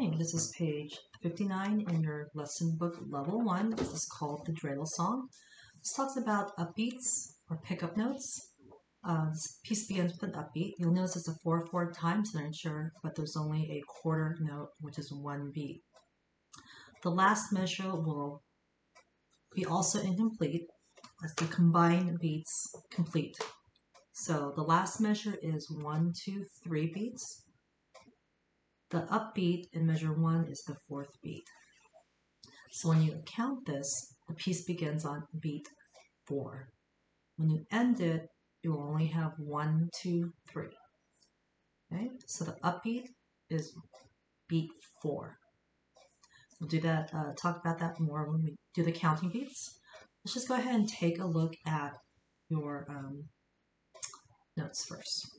thing. This is page 59 in your lesson book, level one. This is called the dreidel song. This talks about upbeats or pickup notes. Uh, this piece begins with an upbeat. You'll notice it's a 4-4 time signature, but there's only a quarter note, which is one beat. The last measure will be also incomplete as the combined beats complete. So the last measure is one, two, three beats. The upbeat in measure one is the fourth beat. So when you count this, the piece begins on beat four. When you end it, you only have one, two, three. Okay, so the upbeat is beat four. We'll do that, uh, talk about that more when we do the counting beats. Let's just go ahead and take a look at your um, notes first.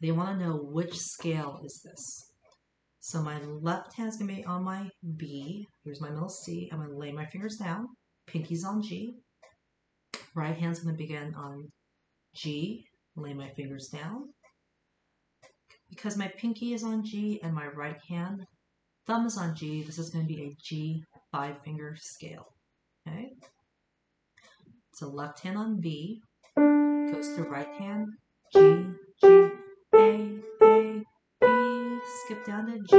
They want to know which scale is this. So my left hand's to be on my B. Here's my middle C. I'm going to lay my fingers down. Pinky's on G. Right hand's going to begin on G. Lay my fingers down. Because my pinky is on G and my right hand, thumb is on G, this is going to be a G five finger scale. Okay? So left hand on B, goes to right hand, G, down to G,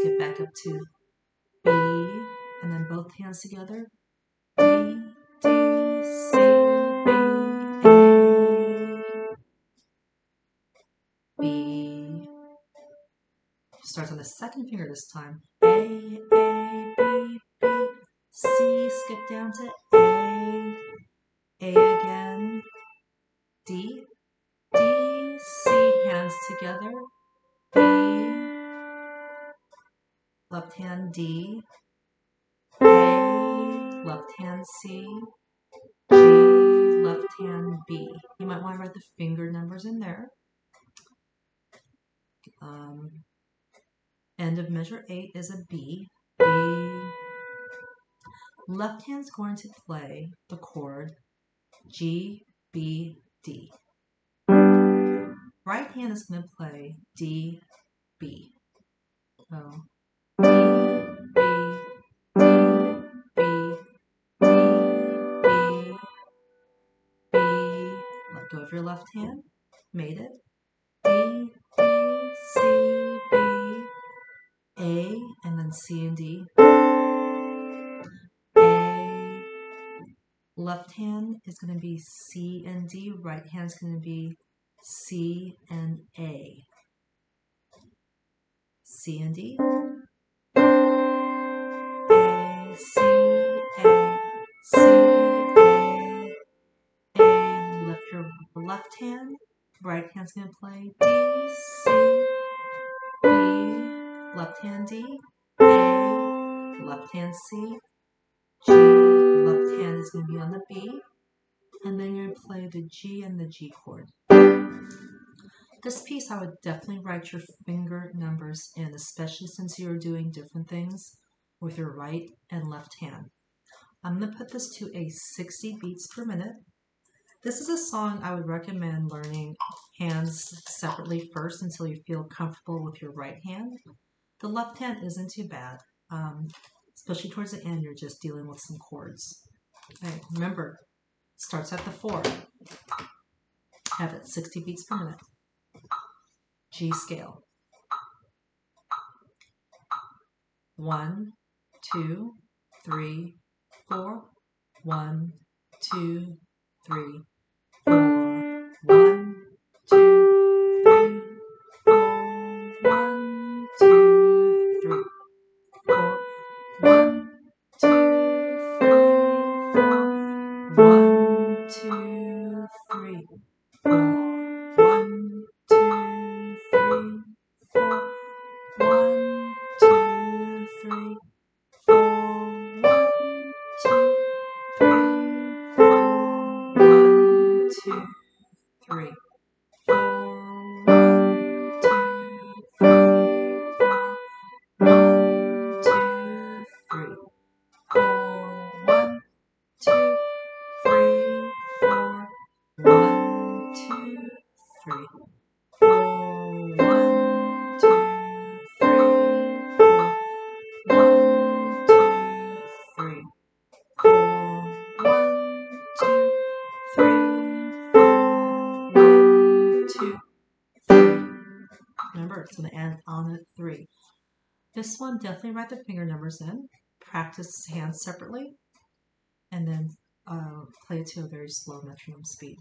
skip back up to B, and then both hands together, D, D, C, B, A, B. Starts on the second finger this time. A, A, B, B, C, skip down to A, A again, D, D, C, hands together, left hand D, A, left hand C, G, left hand B. You might want to write the finger numbers in there. Um, end of measure 8 is a B. B. Left hand's going to play the chord G, B, D. Right hand is going to play D, B. So Go of your left hand. Made it. D, B, C, B, A, and then C and D. A. Left hand is going to be C and D. Right hand is going to be C and A. C and D. left hand. Right hand's going to play D, C, B. Left hand D, A. Left hand C, G. Left hand is going to be on the B. And then you're going to play the G and the G chord. This piece, I would definitely write your finger numbers in, especially since you're doing different things with your right and left hand. I'm going to put this to a 60 beats per minute. This is a song I would recommend learning hands separately first until you feel comfortable with your right hand. The left hand isn't too bad, um, especially towards the end, you're just dealing with some chords. Okay, remember, starts at the four. Have it 60 beats per minute. G scale. One, two, three, four. One, two, three, four. One, two, three, four. One, two, three, four. One, two, three, four. One, two, three, four. Three, Remember, it's going to end on a three. This one, definitely write the finger numbers in. Practice hands separately. And then uh, play it to a very slow metronome speed.